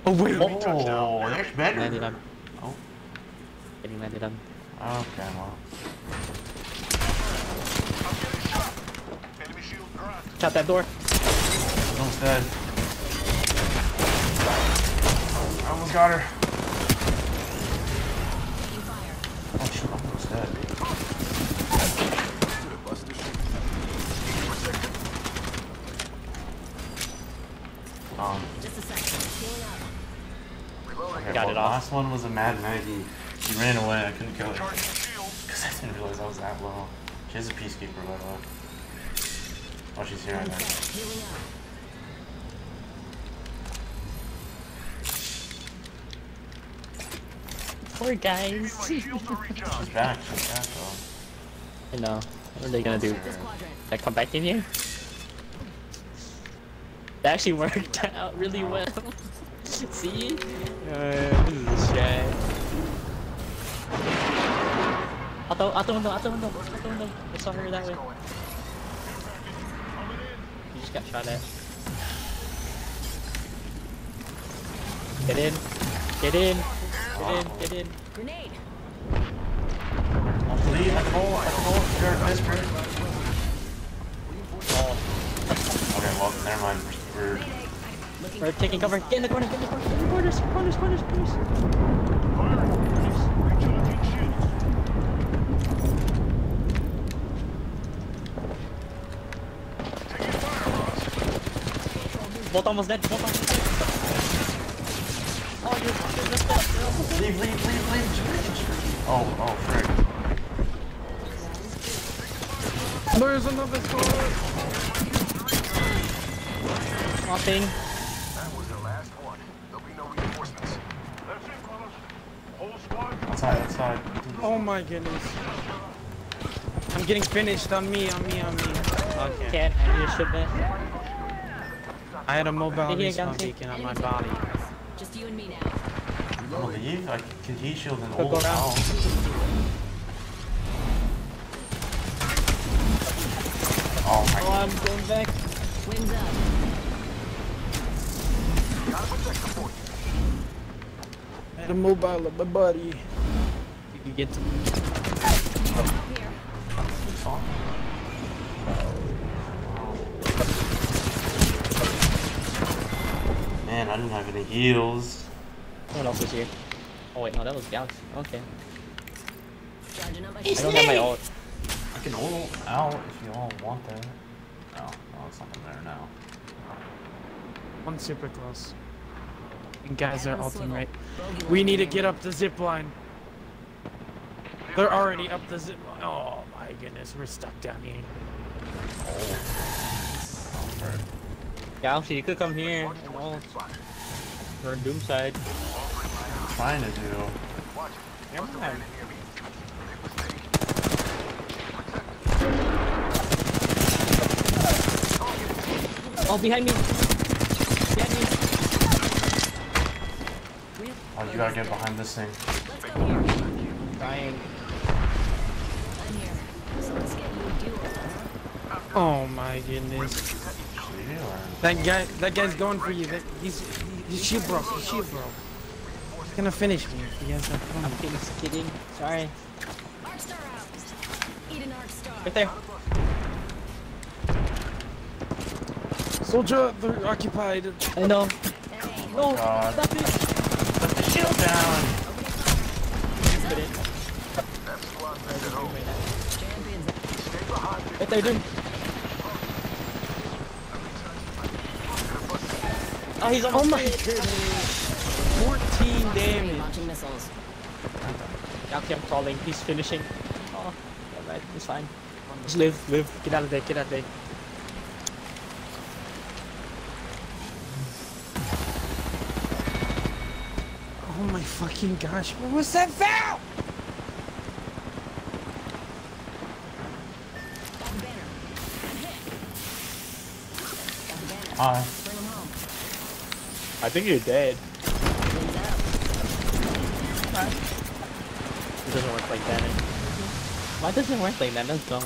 Oh wait. Oh, there's better. Landed on. Oh. Getting landed on. Okay, well. Shut that door. Almost dead. I almost got her. Oh shit, I'm almost dead. Um, okay, Got well, it the off. last one was a Mad Maggie. He ran away, I couldn't kill her. Because I didn't realize I was that low. She has a Peacekeeper, by the way. Oh, she's here, I One know. sec. Healing up. Poor guys. She's back, she's back, though. I know. What are they gonna do? This quadrant. Did I come back in here? That actually worked out really well. See? Uh, this is a shame. Out the, out the window, out the window, out the window. I saw her that way. You just got shot at. Get in. Get in. Get in. Get in. Grenade. I'll leave at the hole, at the hole. You're a. Oh, Okay, well, never mind. We're, we're we're taking cover. Get in the corner. Get in the corner. Get in the corners. Corners. Corners. Corners. Both almost dead. Both almost dead. Oh, you're, you're messed up. You're almost leave, leave, leave, leave. Oh, oh, frick. There's another squad. Nothing. My goodness. I'm getting finished on me, on me, on me. Okay. Can't handle your shipment. I had a mobile respawn beacon on my body. Just you and me now. I believe I can heat shield an Go, old go owl. Oh my Oh, I'm going back. Wings up. I had a mobile of my buddy. You can get to Up Man, I didn't have any heals. Someone else is here. Oh wait, no, that was Galaxy. Okay. Charging up my I don't have my ult. I can ult out if you all want that. Oh, no, no, it's not there now. one super close. And guys are Down ulting right. We need to get up the zip line. They're already up the zip line. Oh my goodness, we're stuck down here. Galaxy, you could come here and ult. Or Doom side. I'm trying to do. Never mind. Oh, behind me! Behind me! Oh, you gotta get behind this thing. Let's go here. Dying. Oh my goodness. Should we do or? That guy, that guy's going for you. That, he's, he's shield broke. He's shield broke. He's gonna finish me if he has that I'm phone. kidding, kidding. Sorry. Arc Star out. Eat an Arc Star. Right there. Soldier, they're occupied. I know. Hey, No, God. stop it! Put the shield down! Put it. That squad's back at home. champions. Stay behind me. Right there, dude. Oh, he's almost Oh my goodness. 14 damage. Launching missiles. Galaxy, I'm crawling. He's finishing. Oh, alright, it's fine. Just live, live. Get out of there, get out of there. Oh my fucking gosh. What was that foul? Got the I think you're dead. It doesn't work like that. Why doesn't it work like that? That's dumb.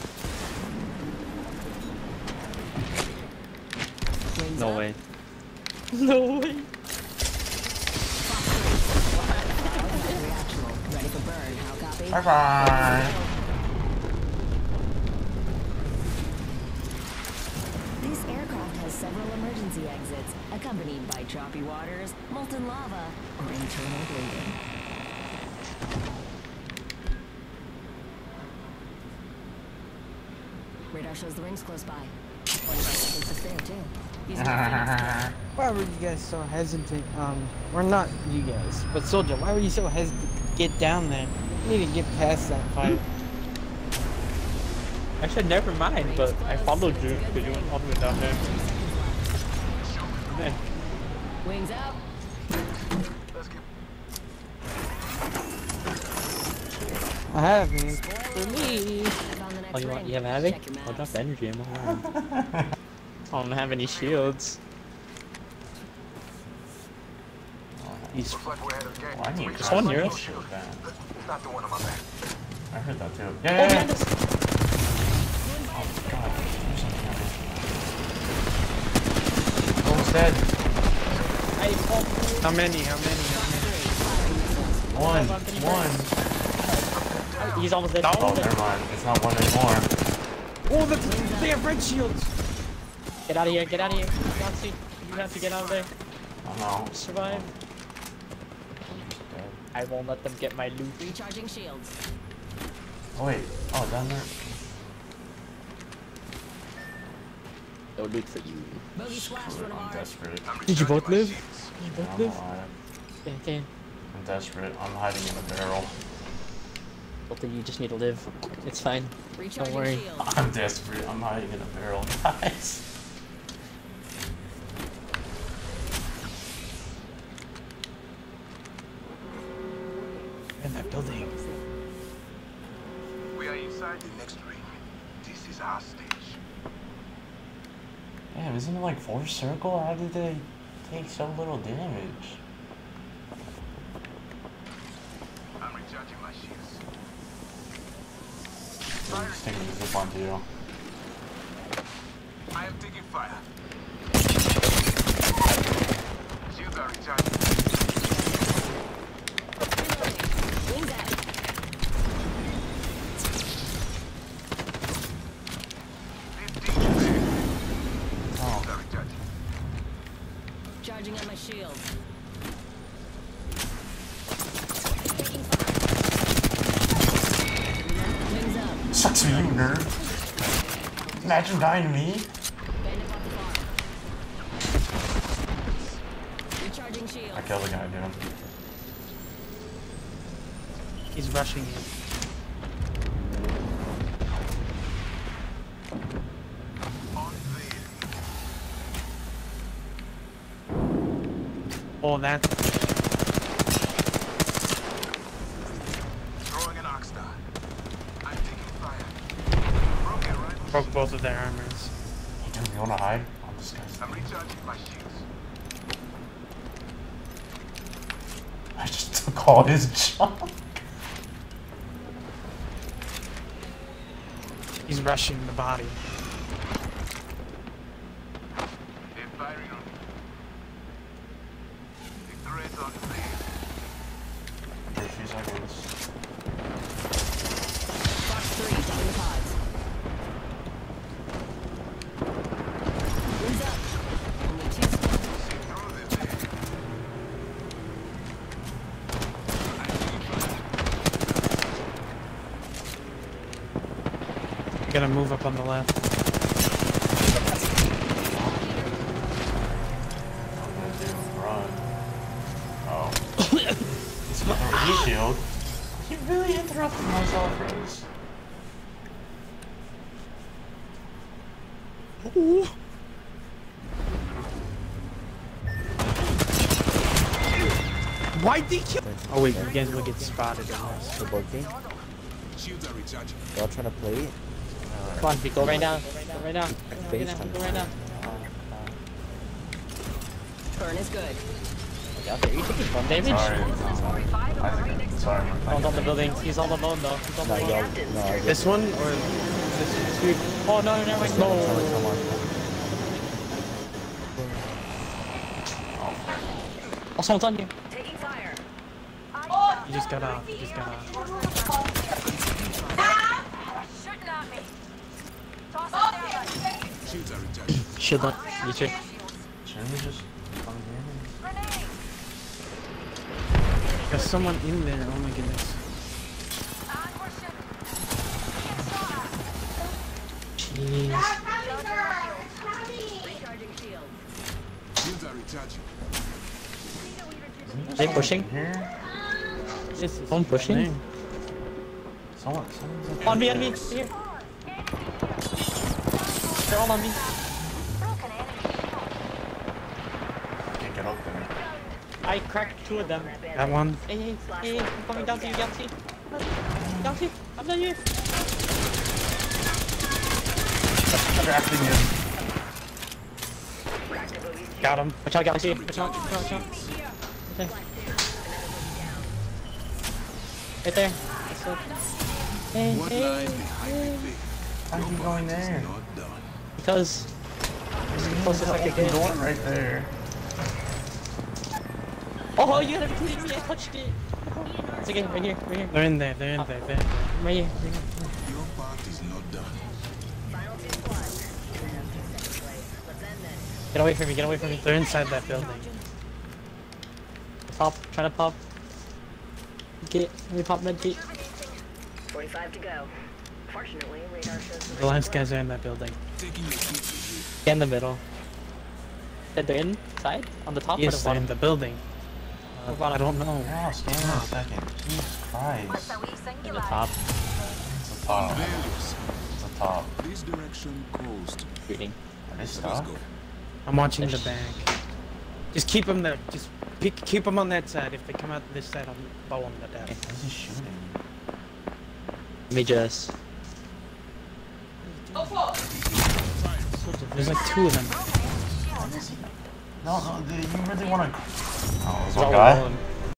No way. No way. Bye bye. These areas has several emergency exits, accompanied by choppy waters, molten lava, or internal bleeding. Radar shows the ring's close by. 25 seconds to spare, too. Using the Phoenix kit. Why were you guys so hesitant? Um, we're not you guys, but Soldier, why were you so hesitant to get down there? You need to get past that fight. I said never mind, but I followed you because you went all the way down there. Man, Wings out. Let's get I have, man. For me. I found the next oh, you want you have Abby? Check your I'll maps. drop energy ammo. I don't have any shields. Oh, He's looks like we're ahead of the game. Well, I need Reach Just out one for hero? your shield. Not the one on my back. I heard that too. Oh, Yeah, yeah, behind yeah. us. Oh god, there's something on me. Almost dead. How many? How many? How many? One. One. he's almost dead. Oh, never mind. It's not one anymore. Oh, the, they have red shields. Get out of here! Get out of here! Nazi, you have to get out of there. Oh no. Survive. I'm just dead. I won't let them get my loot. Recharging shields. Oh wait. Oh, down there. No loot for you. Screw it, I'm desperate. Did you both recharging live? Did you both I'm live? Yeah, okay. I'm desperate. I'm hiding in a barrel. Both of you just need to live. It's fine. Recharging worry. I'm desperate. I'm hiding in a barrel, guys. Isn't it like four circle? How did they take so little damage? I'm recharging my shields. I'm just taking the zip onto you. I am taking fire. Shields are recharging. Wings out. Fifteen to there. Oh, Shields are recharging. Charging on my shield. Sucks for you, nerd. Imagine dying to me. Bandit off the farm. Recharging shield. I killed the guy, dude. He's rushing you. Oh, that. Throwing an Arc Star. I'm taking fire. Broken right? Broke both of their armors. Hey, dude, you wanna hide? I'm this. I'm recharging my shields. I just took all his junk. He's rushing the body. They're firing on me. The threat on there. For a few seconds. Fox 3, down the pods. Wings up. Only two squads. See through them there. I'm taking fire. Gotta move up on the left. I'm gonna do run. Oh. He's got the heat shield. He really interrupted my self-raise. Why did he kill? Oh wait, you guys will get spotted in this. The board game? Shields are recharging. Y'all trying to play it? Come on, we go right now. Go right now. Go right now. FaceTime. Go right now. Burn is good. Yeah, there. You taking one damage? Sorry. I think I'm sorry. He's on the building. He's all alone though. He's all No, alone. y'all, no, This one or this Dude. Oh no, no, never mind. trying to come on. Oh, someone's on you. Taking fire. You just got off. You just got off. Ah! Shooting at me. Toss it down. Shields are recharging. Shield not. You check. Shouldn't we just come in? Grenade. There's someone in there. Oh my goodness. We're shooting. Get shot at. Jeez. Recharging shield. Shields are recharging. Isn't there They pushing? in Here? Someone pushing? Someone, someone's On me, on me. Here. They're all on me. Can't get up there. I cracked two of them. That one. Hey, hey, hey, I'm coming down to you, Galaxy. Galaxy, I'm down here. Drafting him. Got him. Watch out, Galaxy. Watch out, watch out, watch out. Okay. Right there. That's up. Hey, What hey, lies behind the veil? How are you going there? Not done. because it's the closest I could The get. door right there. Oh, oh, you gotta be kidding me! I touched it. It's okay, right here, right here, They're in there. They're in there. They're in there. right here. Right here. Your part is not done. Final two squads. Second place. Let's end this. Get away from me! Get away from me! They're inside that building. Pop, trying to pop. Get, let me pop med kit. 45 to go. Fortunately, radar shows the The last guys are in that building. Taking your seat Get in the middle. At the inside? On the top or the they're bottom? in the building. Uh, bottom? I don't know. Yeah, stand in a second. Jesus Christ. What's the On the top. It's the top. Prepare. It's the top. This direction calls to Are they stuck? I'm watching the There's- back. Just keep them there. Just pick, keep them on that side. If they come out this side, I'll bow them to death. Who's he shooting? Let me just. There's like two of them. No, no, you really want to... Oh, there's There's one guy? one.